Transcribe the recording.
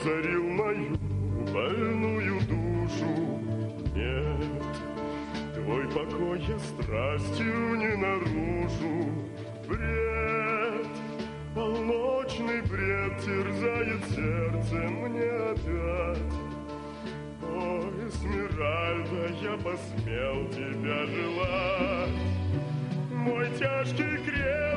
озарил мою больную душу. Нет, твой покой я страстью не нарушу. Бред, полночный бред терзает сердце мне опять. О, Эсмеральда, я посмел тебя желать. Мой тяжкий крест